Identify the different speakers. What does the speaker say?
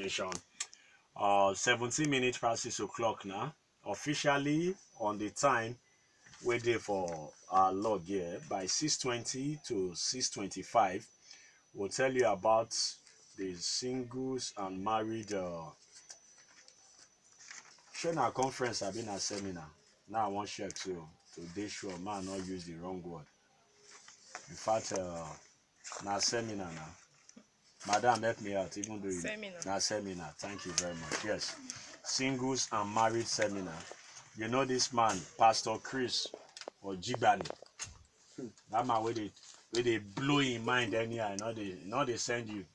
Speaker 1: station. Uh 17 minutes past 6 o'clock now. Officially on the time dey for our log here by 6:20 to 6:25 we'll tell you about the singles and married uh shey na conference abi na seminar. Now i wan check so to dey sure make i no use the wrong word. In fact uh, na seminar na madam help me out even though you
Speaker 2: Seminar.
Speaker 1: na seminar. Thank you very much. Yes. Singles and married seminar. You know this man pastor chris ojigbani that man wey dey wey dey blow him mind anyhow. E no dey e no dey send you